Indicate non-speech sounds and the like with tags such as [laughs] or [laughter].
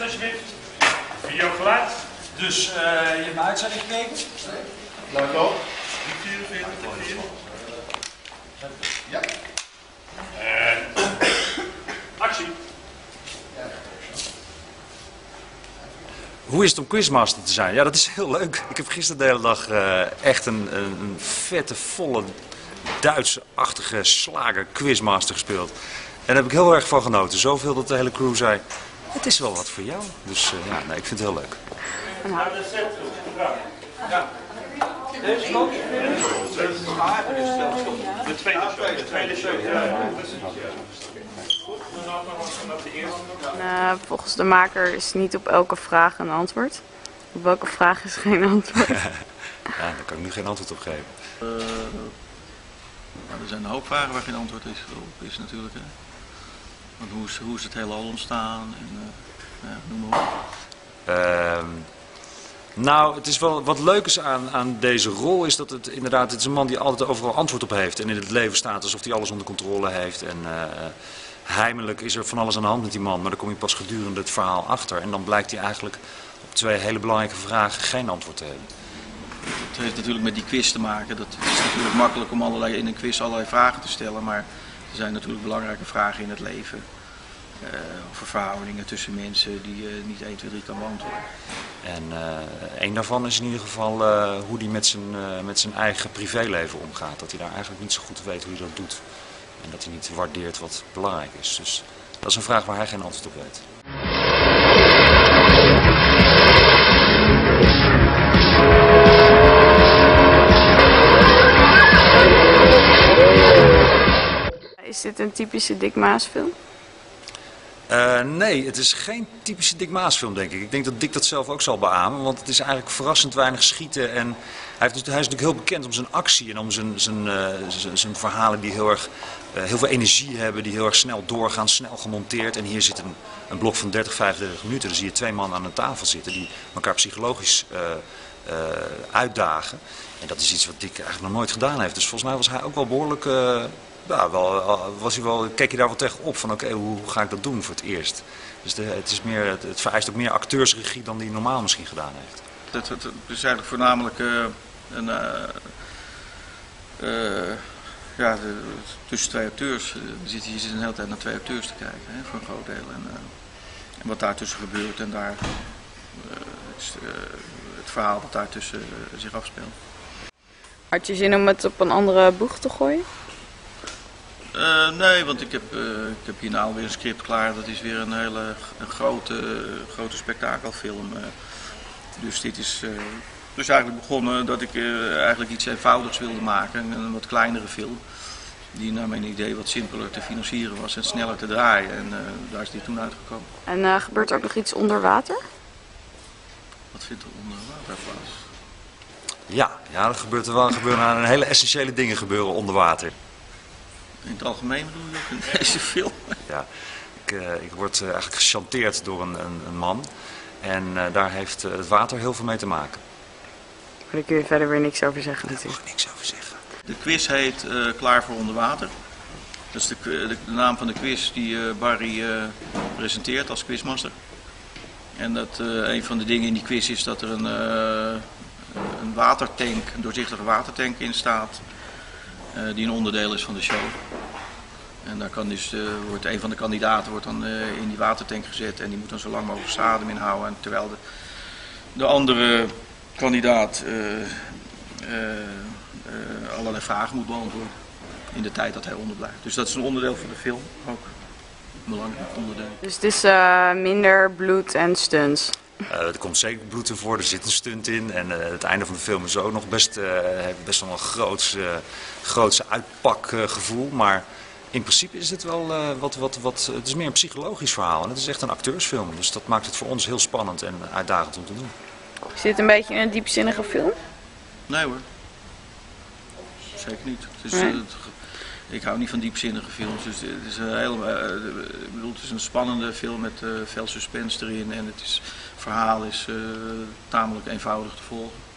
alsjeblieft. Video geluid. Dus uh, je hebt mijn uitzending gekeken? Laat op. 44, 4. Ja. En actie. Hoe is het om quizmaster te zijn? Ja, dat is heel leuk. Ik heb gisteren de hele dag uh, echt een, een, een, vette, volle, Duitse-achtige slager quizmaster gespeeld. En daar heb ik heel erg van genoten. Zoveel dat de hele crew zei, het is wel wat voor jou. Dus uh, ja, nee, ik vind het heel leuk. Nou, de set. Ja. De tweede show. De tweede show. Ja. Uh, volgens de maker is niet op elke vraag een antwoord. Op welke vraag is geen antwoord? [laughs] ja, daar kan ik nu geen antwoord op geven. Uh, er zijn een hoop vragen waar geen antwoord is, op is natuurlijk. Hè. Want hoe is, hoe is het heelal ontstaan? En, uh, ja, noem maar op. Uh, nou, het is wel wat leukers aan, aan deze rol is dat het inderdaad, het is een man die altijd overal antwoord op heeft. En in het leven staat alsof hij alles onder controle heeft. En uh, heimelijk is er van alles aan de hand met die man, maar dan kom je pas gedurende het verhaal achter. En dan blijkt hij eigenlijk op twee hele belangrijke vragen geen antwoord te hebben. Het heeft natuurlijk met die quiz te maken. Dat het is natuurlijk makkelijk om allerlei, in een quiz allerlei vragen te stellen, maar er zijn natuurlijk belangrijke vragen in het leven. Uh, over verhoudingen tussen mensen die je niet 1, 2, 3 kan beantwoorden. En uh, een daarvan is in ieder geval hoe hij met zijn, met zijn eigen privéleven omgaat. Dat hij daar eigenlijk niet zo goed weet hoe hij dat doet. En dat hij niet waardeert wat belangrijk is. Dus dat is een vraag waar hij geen antwoord op weet. Is dit een typische Dick Maas film? Uh, nee, het is geen typische Dick Maas film, denk ik. Ik denk dat Dick dat zelf ook zal beamen, want het is eigenlijk verrassend weinig schieten. En hij, heeft, hij is natuurlijk heel bekend om zijn actie en om zijn, zijn, uh, zijn, verhalen die heel, erg, uh, heel veel energie hebben, die heel erg snel doorgaan, snel gemonteerd. En hier zit een, een blok van 30, 35 minuten. Dan zie je twee mannen aan een tafel zitten die elkaar psychologisch uitdagen. En dat is iets wat Dick eigenlijk nog nooit gedaan heeft. Dus volgens mij was hij ook wel behoorlijk ja, wel, was hij wel, keek je daar wel tegenop van oké, okay, hoe, ga ik dat doen voor het eerst? Dus de, het, is meer, het, het, vereist ook meer acteursregie dan die normaal misschien gedaan heeft. Het, het, het is eigenlijk voornamelijk uh, een, uh, uh, ja, de, tussen twee acteurs. Je zit, je zit een hele tijd naar twee acteurs te kijken, hè, voor een groot deel. En, en wat daartussen gebeurt en daar is, het verhaal wat daartussen zich afspeelt. Had je zin om het op een andere boeg te gooien? Uh, nee, want ik heb, uh, ik heb hierna alweer een script klaar. Dat is weer een hele een grote, uh, grote spektakelfilm. dus dit is dus eigenlijk begonnen dat ik eigenlijk iets eenvoudigs wilde maken. Een wat kleinere film. Die naar mijn idee wat simpeler te financieren was en sneller te draaien. En daar is dit toen uitgekomen. En gebeurt er ook nog iets onder water? Wat vindt er onder water plaats? Ja, ja er gebeurt er wel gebeuren, een hele essentiële dingen gebeuren onder water. In het algemeen bedoel je ook in [laughs] deze film? Ja, ik, uh, ik word uh, eigenlijk gechanteerd door een, een, een man. En uh, daar heeft het water heel veel mee te maken. Maar daar kun je verder weer niks over zeggen Daar mag ik niks over zeggen. De quiz heet Klaar voor onder water. Dat is de, de, de naam van de quiz die Barry presenteert als quizmaster. En dat een van de dingen in die quiz is dat er een, een watertank, een doorzichtige watertank in staat. Uh, die een onderdeel is van de show. En daar kan dus, uh, wordt een van de kandidaten wordt dan uh, in die watertank gezet en die moet dan zo lang mogelijk zijn adem inhouden. En terwijl de, de andere kandidaat allerlei vragen moet beantwoorden in de tijd dat hij onderblijft. Dus dat is een onderdeel van de film ook. Belangrijk onderdeel. Dus het is minder bloed en stunts. Uh, er komt zeker bloed in voor, er zit een stunt in. En uh, het einde van de film is ook nog best, uh, best wel een groots, grootse uitpakgevoel. maar in principe is het wel wat, wat, wat. Het is meer een psychologisch verhaal. En het is echt een acteursfilm. Dus dat maakt het voor ons heel spannend en uitdagend om te doen. Is dit een beetje een diepzinnige film? Nee hoor. Zeker niet. Het is, nee. het, ik hou niet van diepzinnige films. Dus het is een, heel, ik bedoel, het is een spannende film met veel suspense erin. En het is, het verhaal is uh, tamelijk eenvoudig te volgen.